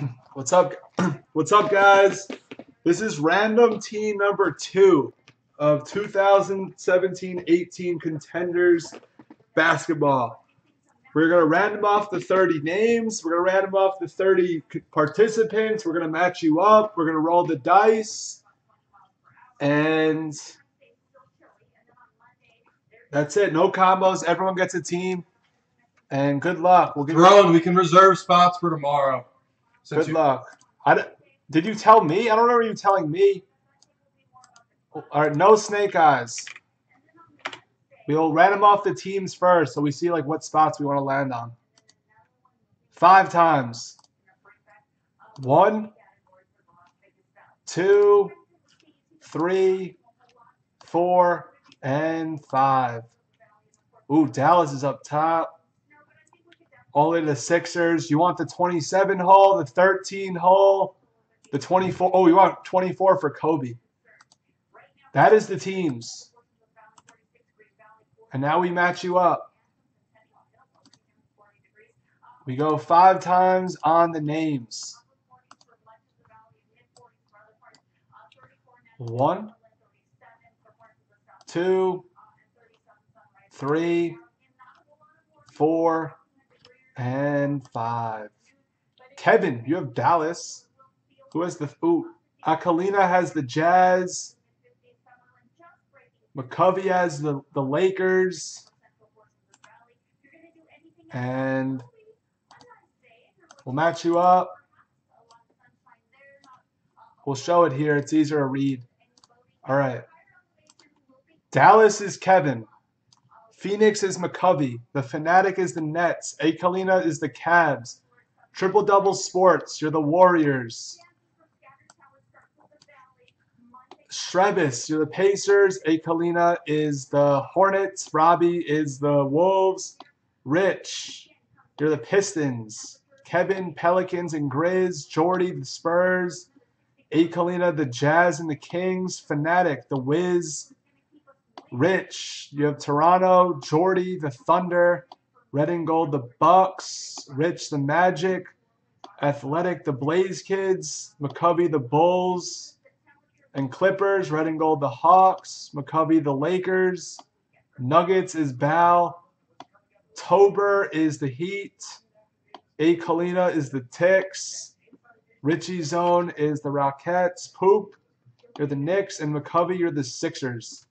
What's up? What's up, guys? This is random team number two of 2017-18 contenders basketball. We're going to random off the 30 names. We're going to random off the 30 participants. We're going to match you up. We're going to roll the dice. And that's it. No combos. Everyone gets a team. And good luck. We'll get Throne, we can reserve spots for tomorrow. Good luck. I did you tell me? I don't remember you telling me. All right, no snake eyes. We'll random off the teams first, so we see like what spots we want to land on. Five times. One, two, three, four, and five. Ooh, Dallas is up top all the Sixers. You want the 27 hole, the 13 hole, the 24. Oh, you want 24 for Kobe. That is the teams. And now we match you up. We go five times on the names. One, two, three, four, and five. Kevin, you have Dallas. Who has the ooh? Uh, Akalina has the Jazz. McCovey has the, the Lakers. And we'll match you up. We'll show it here. It's easier to read. All right. Dallas is Kevin. Phoenix is McCovey. The Fanatic is the Nets. Akalina is the Cavs. Triple Double Sports, you're the Warriors. Shrebis, you're the Pacers. Akalina is the Hornets. Robbie is the Wolves. Rich, you're the Pistons. Kevin, Pelicans and Grizz. Jordy, the Spurs. Akalina, the Jazz and the Kings. Fanatic, the Wiz. Rich, you have Toronto, Jordy, the Thunder, Red and Gold, the Bucks, Rich, the Magic, Athletic, the Blaze Kids, McCovey, the Bulls, and Clippers, Red and Gold, the Hawks, McCovey, the Lakers, Nuggets is Bal, Tober is the Heat, A. Kalina is the Ticks, Richie Zone is the Rockets, Poop, you're the Knicks, and McCovey, you're the Sixers.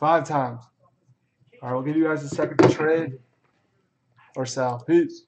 Five times. All right, we'll give you guys a second to trade or sell. Peace.